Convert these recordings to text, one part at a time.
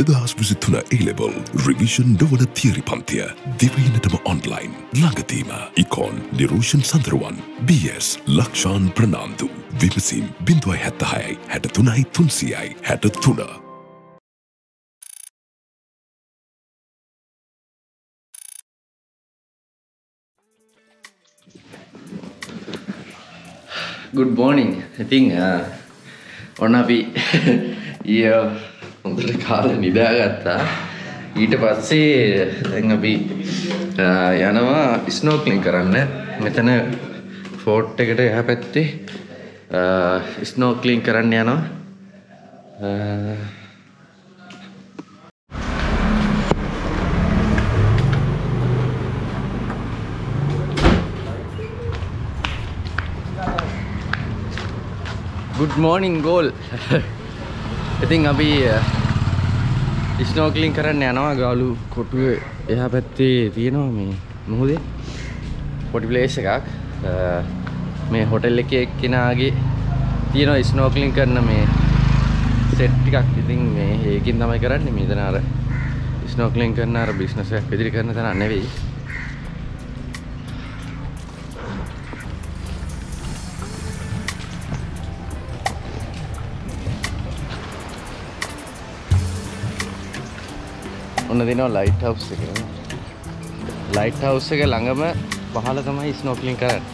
දෙදහස් විසිත්තුන ඒලෙබල් රිවිෂන් ඩවල තියරි පන්තිය දිවයිනටම ඔන්ලයින් ළඟතීම ඉකෝන් නිරෝෂන් සඳරුවන් BS ලක්ෂාන් ප්‍රනාාන්දු විමසිම් බිඳුවයි හැත්තහයයි හැට තුනයි තුන්සියයි හැට තුන. ගුඩ් බෝනිින් ඉතිං ඔන්න අපි ඊ හොඳට කාල නිදාගත්තා. ඊට පස්සේ දැන් අපි යනවා ස්නෝක්ලින් කරන්න. මෙතන ෆෝට් එකට එහ පැත්තේ ස්නෝක්ලින් කරන්න යනවා. ගුඩ් මෝනිින් ගෝල් ඉතින් අපි ස්නෝකලින් කරන්න යනවා ගාලු කොටුව එහා පැත්තේ තියෙනවා මේ මුහදේ පොටි ප්ලේස් එකක්. මේ හොටෙල් එක එක්කෙනගේ තියෙනවා ස්නෝකලින් කරන මේ සෙට්ටිකක් ඉතින් මේ ඒකින් තමයි කරන්න. මේතන අර ස්නෝකලින් කරන අර බිස්නසයක් පිදිරි කරන තන නෙවෙයි. ඔන්න දෙනවා ලයිට් හවුස් එක. ලයිට් හවුස් එක ළඟම පහල තමයි ස්නෝකලින් කරන්න.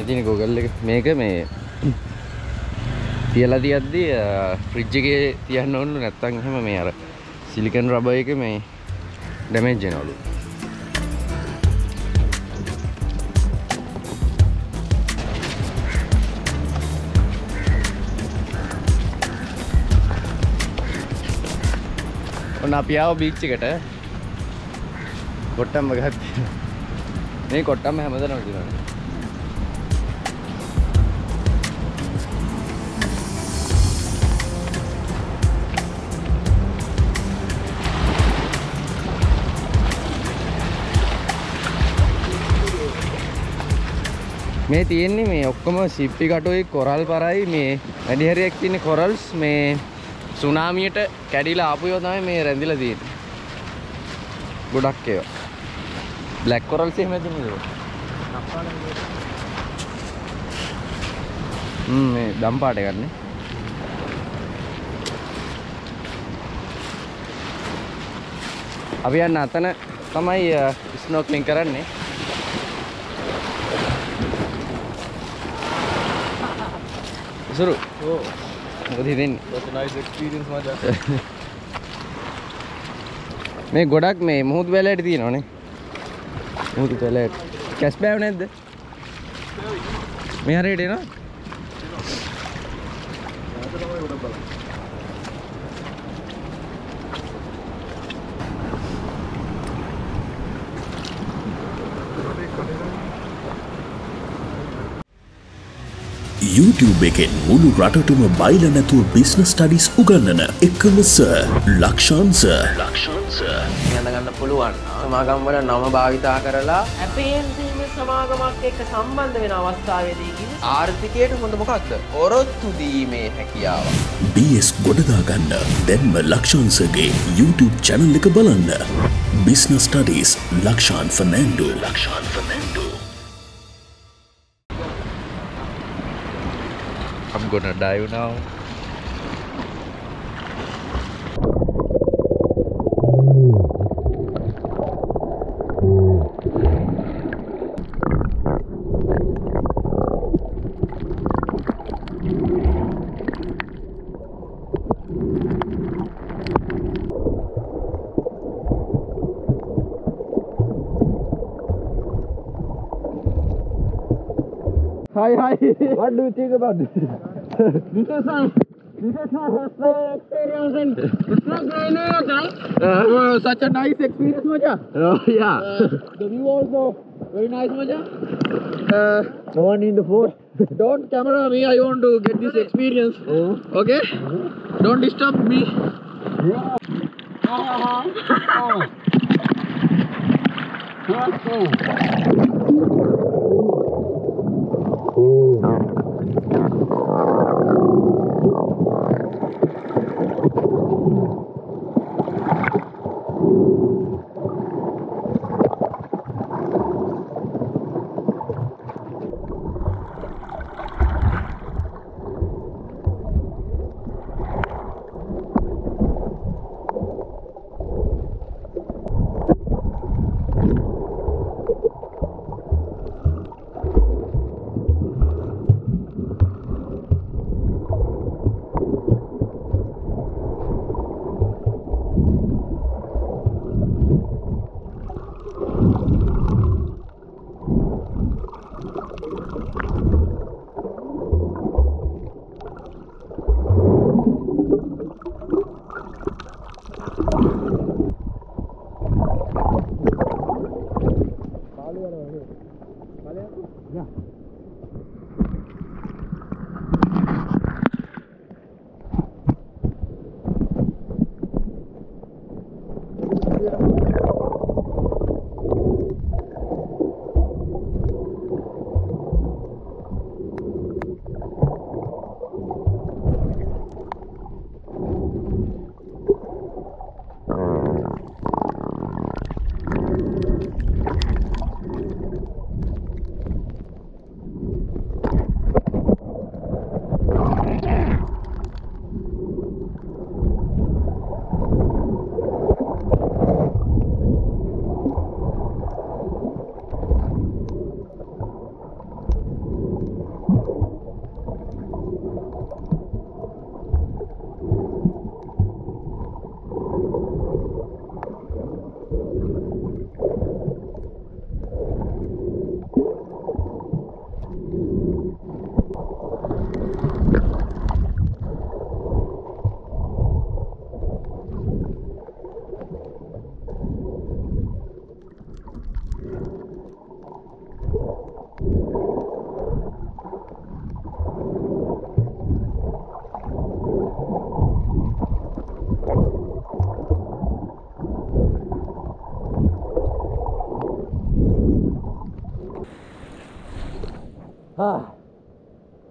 ඉතින් ගොගල් එක මේක මේ තියලා තියද්දී ෆ්‍රිජ් එකේ තියන්න ඕනලු. නැත්තම් එහෙම මේ අර සිලිකන් රබර් එක මේ ඩැමේජ් වෙනවලු. ඔන්න අපි ආව බීච් එකට. කොට්ටම්ම ගත්තේ මේ කොට්ටම්ම හැමදැනම තියෙනවනේ මේ තියෙන්නේ මේ ඔක්කොම සිප්පි කටුවේ කොරල් පරයි මේ වැඩි හරියක් තියෙන කොරල්ස් මේ සුනාමියට කැඩිලා ආපුයෝ තමයි මේ රැඳිලා තියෙන්නේ. ගොඩක් ඒවා. බ්ලැක් කොරල්ස් එහෙම නැති නේද? හ්ම් මේ දම් පාට ගන්නේ. අපි යන්න අතන තමයි ස්නෝක්ලින් කරන්නේ. ඉසුරු. ඔව්. මොකද හිතෙන්නේ? මේ ගොඩක් මේ මුහුදු වැලයට තියෙනවනේ. මුහුදු වැලයට. කැස් බෑව නැද්ද? මේ හරියට එනවා? YouTube එකෙන් මුළු රටටම බයිල නැතුව බිස්නස් ටඩිස් උගන්නන එකම සර් ලක්ෂාන්ස ලක්ෂාන්ස යඳගන්න පුළුවන්. සමාගම්වල නම භාවිතා කරලා ඇපේන්සීම සමාගමක් එක්ක සම්බන්ධ වෙන අවස්ථාවේදී ආර්ථිකයට හොඳ මොකක්ද? ඔරොත්තු දීමේ හැකියාව. BS ගොඩදාගන්න. දැන්ම ලක්ෂාන්සගේ YouTube චැනල් එක බලන්න. Business studies Lakshan Fernando Lakshan Fernando I'm gonna dive now. Hi, hi. What do you think about this? This is some. This is my first time experience and it's not going uh, Such a nice experience, Maja. Oh yeah. Uh, the view also very nice, Maja. Uh, no one in the fort. Don't camera me. I want to get this experience. Okay. Don't disturb me.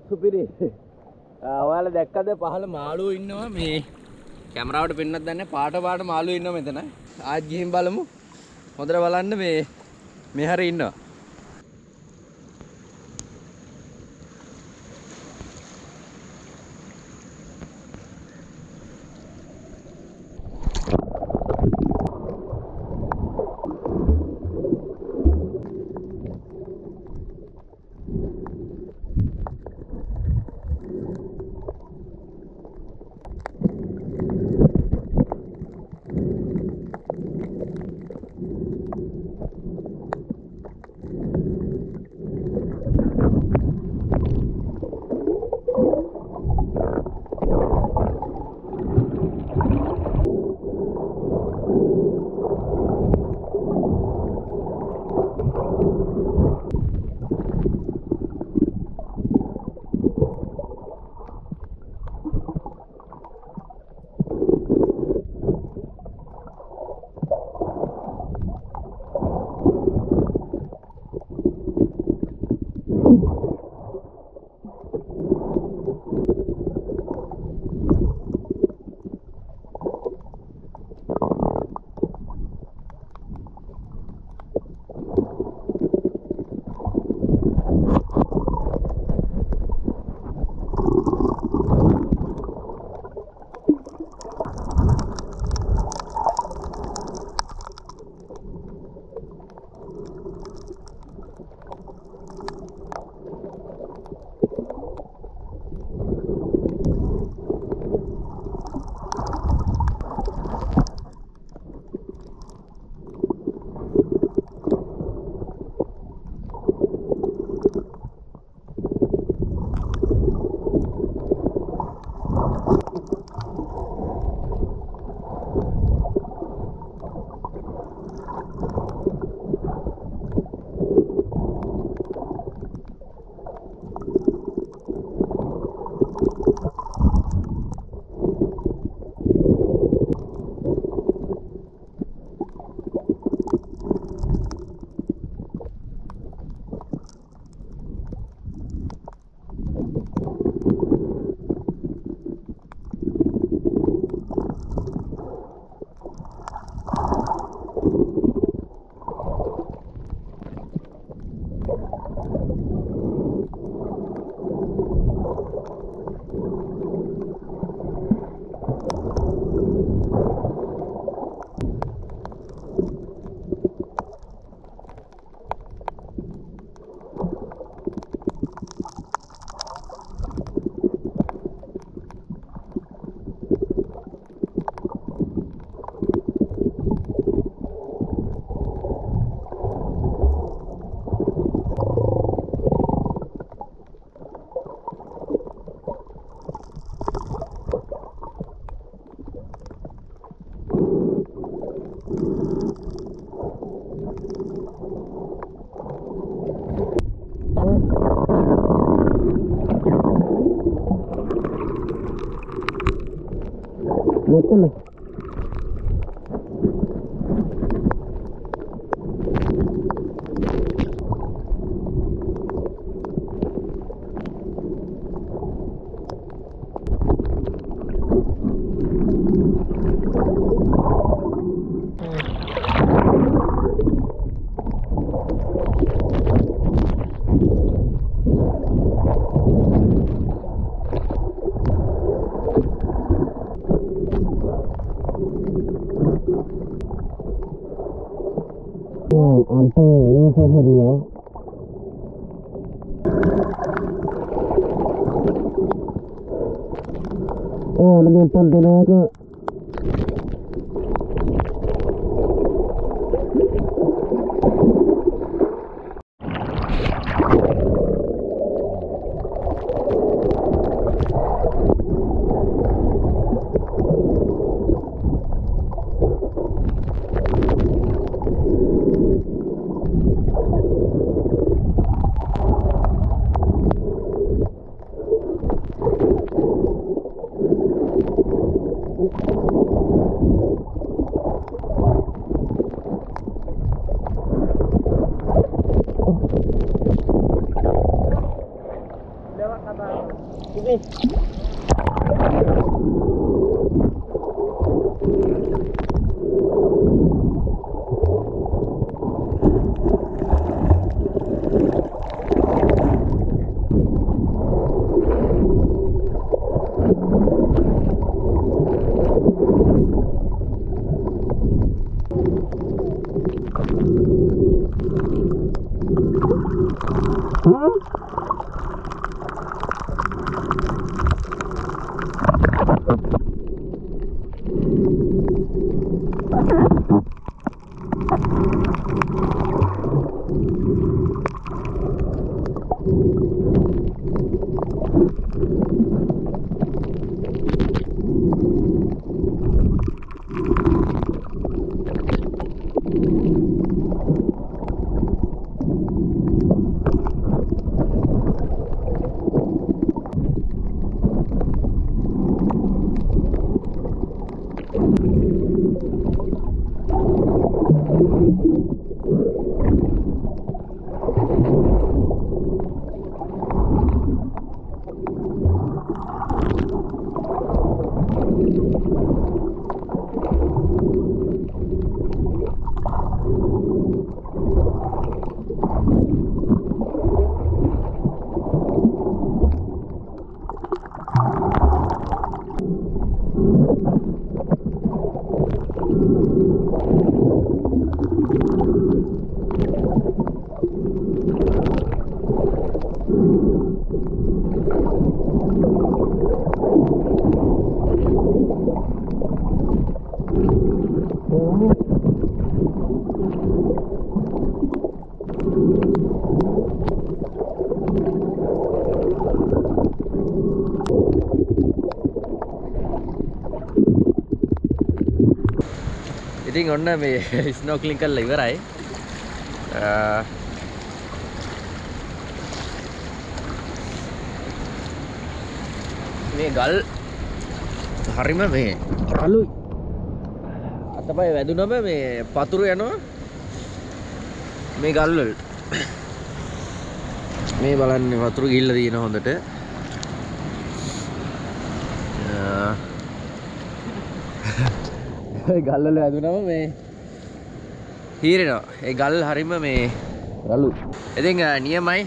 සුපිරි. ඔයාල දැක්කද පහල මාළුව ඉන්නවා මේ කැමරාවට පෙන්න්නත් දන්න පාට පාට මාළු ඉන්න මෙතන. ආත් ගිහිම් බලමු. හොඳර බලන්න මේ මෙහර ඉන්නවා. මෙතන อ่อนโอ้แค่แค่个 ඉතින් ඔන්න මේ ස්නෝකලින් කල්ල ඉවරයි මේ ගල් හරිම මේ රලුයි අතපය වැදුනම මේ පතුරු යනවා මේ ගල්වල් මේ බලන්න වතුරු ගිල්ල තියෙන හොඳට ගල්වල ඇදුනම මේ හීරෙනවා. ඒ ගල් හරිම මේ රලු ඉතින් අ, නියමයි.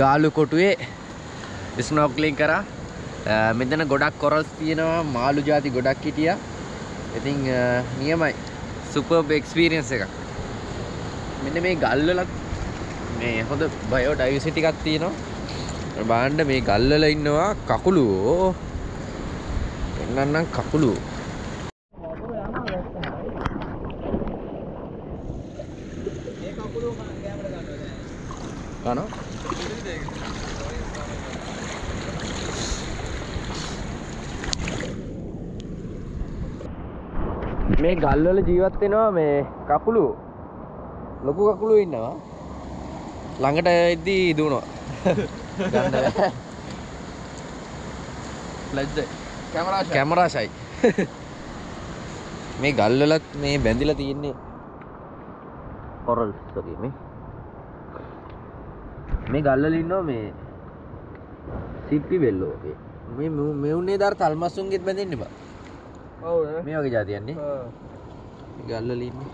ගාලු කොටුවේ ස්නෝක්ලින් කරා. මෙතන ගොඩක් කොරල්ස් තියෙනවා. මාළු ජාති ගොඩක් හිටියා. ඉතින් අ, නියමයි. සුපර්බ් එක්ස්පීරියන්ස් එකක්. මෙන්න මේ ගල්වලත් මේ හොඳ බයෝ ඩයිවසිටි එකක් තියෙනවා. බාණ්ඩ මේ ගල්වල ඉන්නවා කකුලුවෝ එන්නන්නම් කකුලු මේ ගල්වල ජීවත් වෙනවා මේ කකුලු ලොකු කකුලු ඉන්නවා. ළඟට එද්දී දුවනවා. ලැජ්ජ කැමරා කැමරා ශයි මේ ගල්වලත් මේ බැඳිලා තියෙන්නේ කොරල්ස් වගේ මේ මේ ගල්වල ඉන්නවා මේ සිප්පි බෙල්ලෝ වගේ. මේ මෙව්- මෙවුනේ දාර තල්මස්සුන්ගෙත් බැඳෙන්නේ බා ඔව් මේ වගේ જાතියන්නේ මේ ගල්වල ඉන්නේ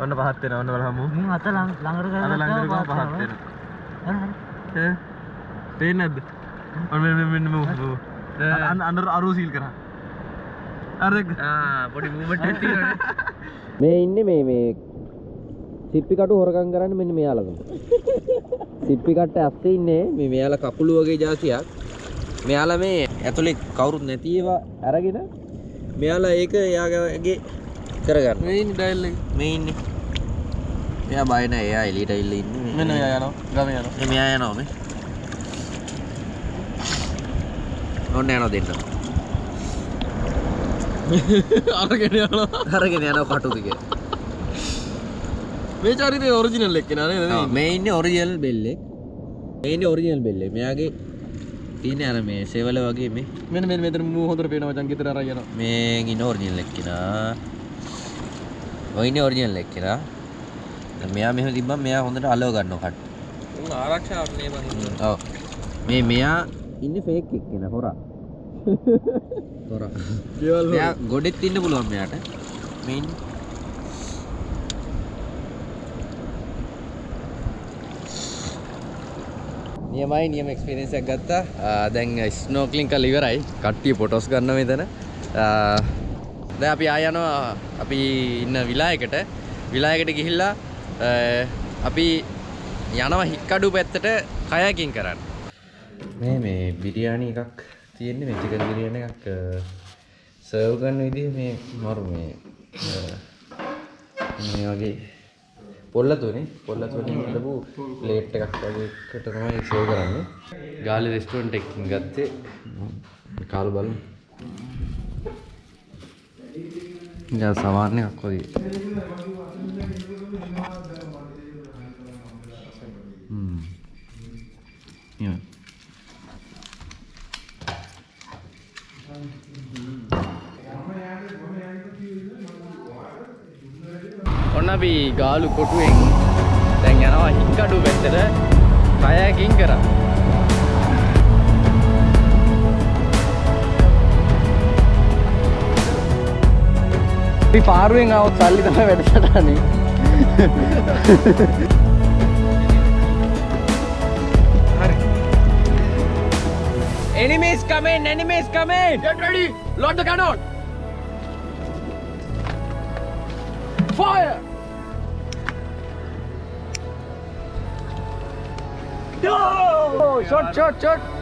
ඔන්න පහත් වෙනවා ඔන්න බලමු මේ අත ළඟ- ළඟට කරලා ළඟට ගිහම පහත් වෙනවා. හරි, පේන්නේ නැද්ද ඔන්න මෙන්න මෙන්න මෙන්න අර අරු සීල් කරා අර පොඩි මූවමන්ට් එකක් තියෙනවනේ මේ ඉන්නේ මේ මේ සිප්පි කටු හොරකම් කරන්න මෙන්න මෙයාලා තමයි. සිප්පි කට්ට ඇස්සේ ඉන්නේ මේ මෙයාලා කකුළු වගේ જાතියක්. මෙයාලා මේ ඇතුලේ කවුරුත් නැති ඒවා අරගෙන මෙයාලා ඒක එයාගේ කරගන්න. මේ ඉන්නේ ඩයල් එක. මේ ඉන්නේ. මෙයා බය නැහැ. එයා එළියට ඇවිල්ලා ඉන්නේ. මෙන්න මෙයා යනවා. ගම යනවා. මේ මෙයා යනවා මේ. ඔන්න යනවා දෙන්න. අරගෙන යනවා. අරගෙන යනවා කටු ටික. මේ චරිතය ඔරිජිනල් එක්කෙනා මේ ඉන්නේ ඔරිජිනල් බෙල්ලෙක්. මේ ඉන්නේ ඔරිජිනල් බෙල්ලෙක්. මෙයාගේ තියෙන අර මේ සෙවල වගේ මේ මෙන්න මෙන්න මෙතන මූ හොඳට පේනවා මචං ගෙදර අරන් යනවා. මේ ඉන්න ඔරිජිනල් එක්කෙනා. ඔය ඉන්නේ ඔරිජිනල් එක්කෙනා. දැන් මෙයා මෙහෙම තිබ්බම මෙයා හොඳට අලව ගන්නවා කට. උන් ආරක්ෂාවට නේ බං. ඔව්. මේ මෙයා ඉන්නේ ෆේක් එක්කෙනා හොරා. හොරා. ගෙවල් මෙයා ගොඩෙත් ඉන්න පුළුවන් මෙයාට. මේ ඉන්නේ. නියමයි නියම එක්ස්පීරියන්ස් එකක් ගත්තා. ආ, දැන් ස්නෝක්ලින් කරලා ඉවරයි. කට්ටිය ෆොටෝස් ගන්න මෙතන. ආ, දැන් අපි ආය යනවා අපි ඉන්න විලායකට. විලායකට ගිහිල්ලා ආ, අපි යනවා හික්කඩු පැත්තට කයකින් කරන්න. මේ මේ බිරියානි එකක් තියෙන්නේ මේ චිකන් බිරියානි එකක් සර්ව් කරන විදිහ මේ මරු මේ අ, මේ වගේ පොල්ලතුනේ පොල්ලතුනේ හදපු ප්ලේට් එකක් වගේ එකට තමයි සර්ව් කරන්නේ. ගාලි රෙස්ටුරන්ට් එකකින් ගත්තේ කාල බලමු. ඉතින් සමාන එකක් වගේ. හ්ම්. ඔන්න අපි ගාලු කොටුවෙන් දැන් යනවා හික්කඩු පැත්තට කයකින් කරා. අපි පාරුවෙන් આવොත් සල්ලි තමයි වැඩසටහනේ. Enemies coming! Enemies coming! Get ready! Load the cannon! Fire! No! Shot, shot, shot!